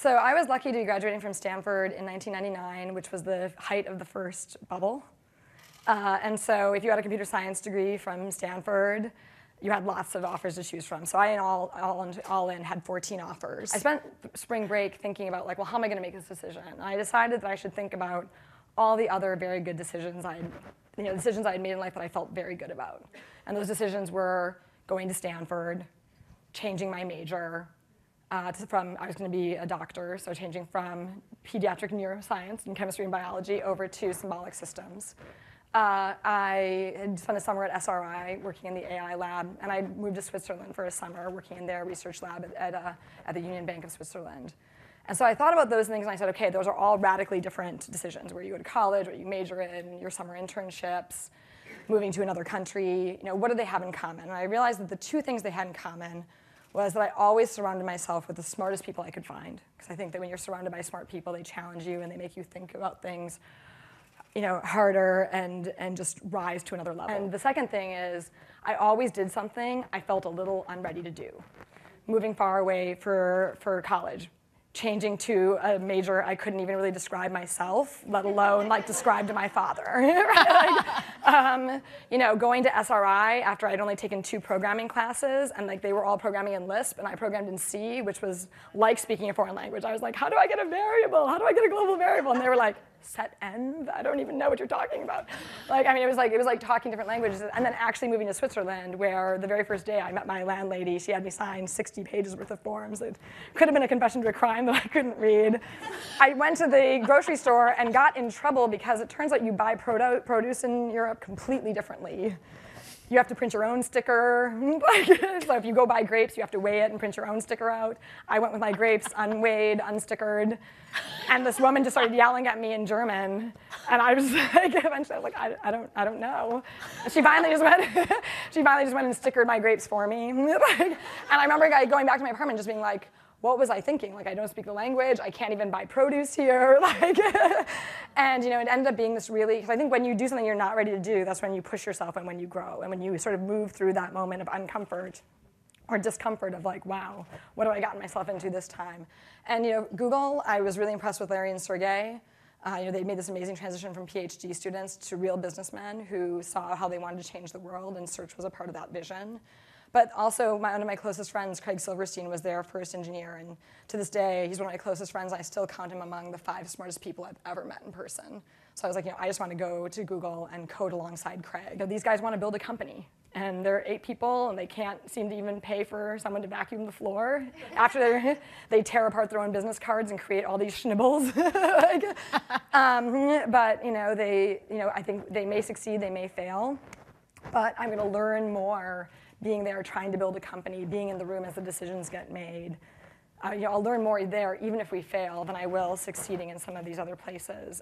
so I was lucky to be graduating from Stanford in 1999, which was the height of the first bubble. Uh, and so if you had a computer science degree from Stanford, you had lots of offers to choose from. So I, all, all, in, all in, had 14 offers. I spent spring break thinking about, like, well, how am I going to make this decision? And I decided that I should think about all the other very good decisions I, you know, decisions I had made in life that I felt very good about. And those decisions were going to Stanford, changing my major, uh, to, from I was going to be a doctor, so changing from pediatric neuroscience and chemistry and biology over to symbolic systems. Uh, I had spent a summer at SRI working in the AI lab, and I moved to Switzerland for a summer working in their research lab at, at, uh, at the Union Bank of Switzerland. And so I thought about those things and I said, okay, those are all radically different decisions where you go to college, what you major in, your summer internships, moving to another country, you know, what do they have in common? And I realized that the two things they had in common was that I always surrounded myself with the smartest people I could find. Because I think that when you're surrounded by smart people, they challenge you and they make you think about things you know, harder and, and just rise to another level. And the second thing is, I always did something I felt a little unready to do. Moving far away for, for college, changing to a major I couldn't even really describe myself, let alone like describe to my father. like, um, you know, going to SRI after I'd only taken two programming classes, and like they were all programming in Lisp, and I programmed in C, which was like speaking a foreign language. I was like, how do I get a variable? How do I get a global variable? And they were like, set env? I don't even know what you're talking about. Like, I mean, it was like it was like talking different languages, and then actually moving to Switzerland, where the very first day I met my landlady, she had me sign 60 pages worth of forms. It could have been a confession to a crime that I couldn't read. I went to the grocery store and got in trouble because it turns out you buy produce in Europe completely differently you have to print your own sticker. so if you go buy grapes, you have to weigh it and print your own sticker out. I went with my grapes unweighed, unstickered. And this woman just started yelling at me in German. And I was like, eventually I was like, I, I don't, I don't know. She finally just went, she finally just went and stickered my grapes for me. and I remember going back to my apartment just being like, what was I thinking? Like, I don't speak the language. I can't even buy produce here. Like, and you know, it ended up being this really. Because I think when you do something you're not ready to do, that's when you push yourself and when you grow and when you sort of move through that moment of uncomfort or discomfort of like, wow, what have I gotten myself into this time? And you know, Google, I was really impressed with Larry and Sergey. Uh, you know, they made this amazing transition from PhD students to real businessmen who saw how they wanted to change the world, and search was a part of that vision. But also, my, one of my closest friends, Craig Silverstein, was their first engineer. And to this day, he's one of my closest friends. I still count him among the five smartest people I've ever met in person. So I was like, you know, I just want to go to Google and code alongside Craig. You know, these guys want to build a company. And they're eight people, and they can't seem to even pay for someone to vacuum the floor. After they tear apart their own business cards and create all these schnibbles. like, um, but you know, they, you know, I think they may succeed, they may fail. But I'm going to learn more being there, trying to build a company, being in the room as the decisions get made. Uh, you know, I'll learn more there, even if we fail, than I will succeeding in some of these other places.